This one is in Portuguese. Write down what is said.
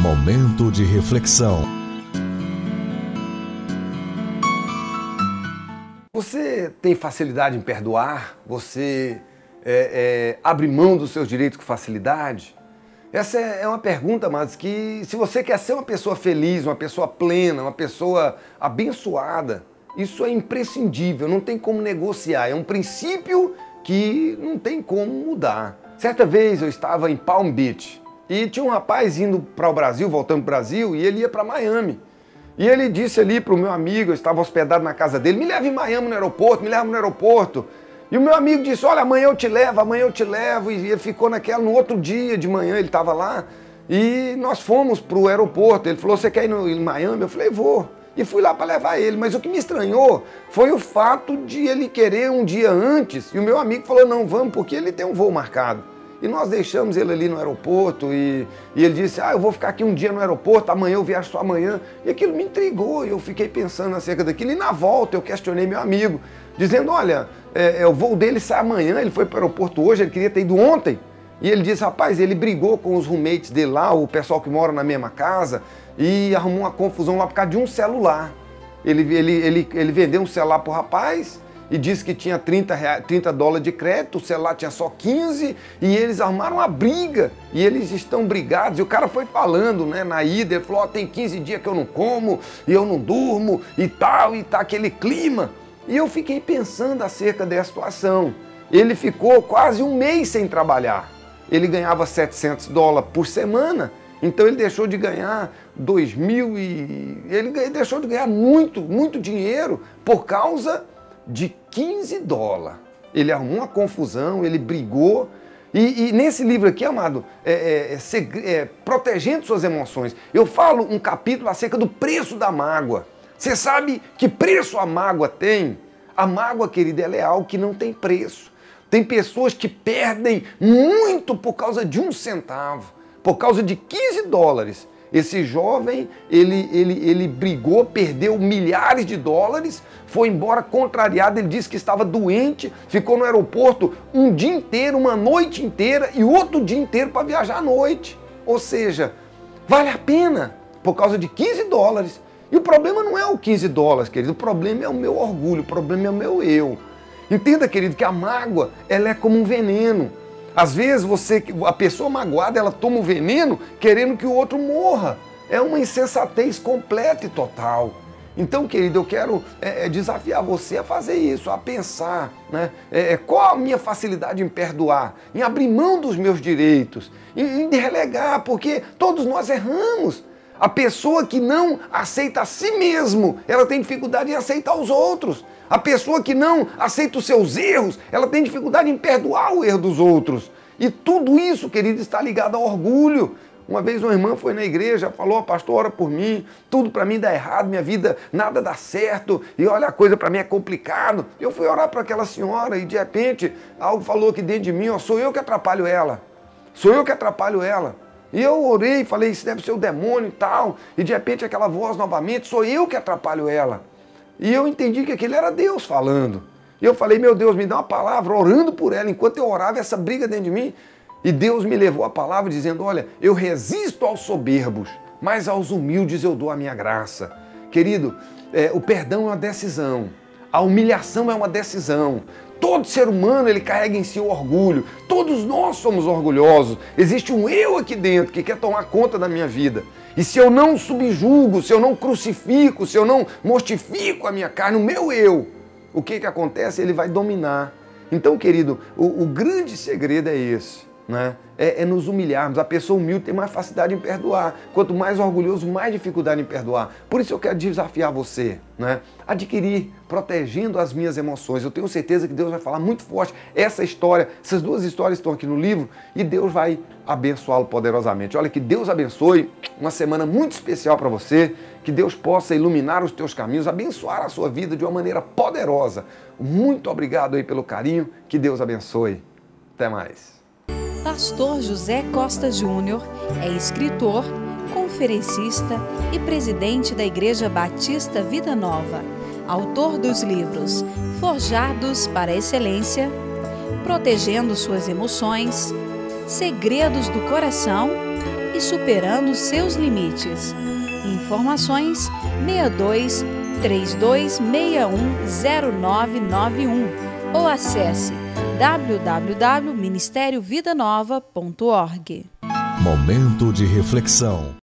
Momento de reflexão. Você tem facilidade em perdoar? Você é, é, abre mão dos seus direitos com facilidade? Essa é uma pergunta, mas que se você quer ser uma pessoa feliz, uma pessoa plena, uma pessoa abençoada, isso é imprescindível, não tem como negociar. É um princípio que não tem como mudar. Certa vez eu estava em Palm Beach e tinha um rapaz indo para o Brasil, voltando para o Brasil, e ele ia para Miami. E ele disse ali para o meu amigo, eu estava hospedado na casa dele, me leva em Miami no aeroporto, me leva no aeroporto. E o meu amigo disse, olha, amanhã eu te levo, amanhã eu te levo. E ele ficou naquela, no outro dia de manhã ele estava lá. E nós fomos para o aeroporto. Ele falou, você quer ir no, em Miami? Eu falei, vou. E fui lá para levar ele. Mas o que me estranhou foi o fato de ele querer um dia antes. E o meu amigo falou, não, vamos, porque ele tem um voo marcado. E nós deixamos ele ali no aeroporto e, e, ele disse: Ah, eu vou ficar aqui um dia no aeroporto, amanhã eu viajo só amanhã. E aquilo me intrigou e eu fiquei pensando acerca daquilo. E na volta eu questionei meu amigo, dizendo: Olha, é, é, o voo dele sai amanhã, ele foi para o aeroporto hoje, ele queria ter ido ontem. E ele disse: Rapaz, ele brigou com os roommates dele lá, o pessoal que mora na mesma casa, e arrumou uma confusão lá por causa de um celular. Ele, ele, ele, ele vendeu um celular para o rapaz e disse que tinha 30, reais, 30 dólares de crédito, o celular tinha só 15 e eles armaram uma briga e eles estão brigados. E o cara foi falando né, na ida, ele falou: oh, tem 15 dias que eu não como e eu não durmo e tal, e tá aquele clima. E eu fiquei pensando acerca dessa situação. Ele ficou quase um mês sem trabalhar. Ele ganhava 700 dólares por semana, então ele deixou de ganhar 2 mil e. Ele deixou de ganhar muito, muito dinheiro por causa de 15 dólares. Ele arrumou uma confusão, ele brigou. E, e nesse livro aqui, amado, é, é, é, é, Protegendo Suas Emoções, eu falo um capítulo acerca do preço da mágoa. Você sabe que preço a mágoa tem? A mágoa, querida, ela é algo que não tem preço. Tem pessoas que perdem muito por causa de um centavo, por causa de 15 dólares. Esse jovem, ele, ele, ele brigou, perdeu milhares de dólares, foi embora contrariado, ele disse que estava doente, ficou no aeroporto um dia inteiro, uma noite inteira e outro dia inteiro para viajar à noite. Ou seja, vale a pena por causa de 15 dólares. E o problema não é o 15 dólares, querido, o problema é o meu orgulho, o problema é o meu eu. Entenda, querido, que a mágoa, ela é como um veneno. Às vezes você, a pessoa magoada, ela toma o veneno querendo que o outro morra. É uma insensatez completa e total. Então, querido, eu quero é, é desafiar você a fazer isso, a pensar, né? É, é, qual a minha facilidade em perdoar, em abrir mão dos meus direitos, em, em relegar, porque todos nós erramos. A pessoa que não aceita a si mesmo, ela tem dificuldade em aceitar os outros. A pessoa que não aceita os seus erros, ela tem dificuldade em perdoar o erro dos outros. E tudo isso, querido, está ligado ao orgulho. Uma vez uma irmã foi na igreja, falou, pastor, ora por mim, tudo para mim dá errado, minha vida nada dá certo, e olha, a coisa para mim é complicado. Eu fui orar para aquela senhora e de repente algo falou que dentro de mim, ó, sou eu que atrapalho ela. Sou eu que atrapalho ela. E eu orei, falei, isso deve ser o demônio e tal. E de repente aquela voz novamente, sou eu que atrapalho ela. E eu entendi que aquele era Deus falando. E eu falei, meu Deus, me dá uma palavra, orando por ela. Enquanto eu orava, essa briga dentro de mim. E Deus me levou a palavra dizendo: Olha, eu resisto aos soberbos, mas aos humildes eu dou a minha graça. Querido, é, o perdão é uma decisão, a humilhação é uma decisão. Todo ser humano ele carrega em si o orgulho. Todos nós somos orgulhosos. Existe um eu aqui dentro que quer tomar conta da minha vida. E se eu não subjugo, se eu não crucifico, se eu não mortifico a minha carne, o meu eu, o que, que acontece? Ele vai dominar. Então, querido, o, o grande segredo é esse. Né? É, é, nos humilharmos. A pessoa humilde tem mais facilidade em perdoar. Quanto mais orgulhoso, mais dificuldade em perdoar. Por isso eu quero desafiar você, né? Adquirir, protegendo as minhas emoções. Eu tenho certeza que Deus vai falar muito forte essa história. Essas duas histórias estão aqui no livro e Deus vai abençoá-lo poderosamente. Olha que Deus abençoe. Uma semana muito especial para você. Que Deus possa iluminar os teus caminhos, abençoar a sua vida de uma maneira poderosa. Muito obrigado aí pelo carinho. Que Deus abençoe. Até mais. Pastor José Costa Júnior é escritor, conferencista e presidente da Igreja Batista Vida Nova, autor dos livros Forjados para a Excelência, Protegendo Suas Emoções, Segredos do Coração e superando seus limites. Informações 62 32610991 ou acesse www.ministériovidanova.org. Momento de reflexão.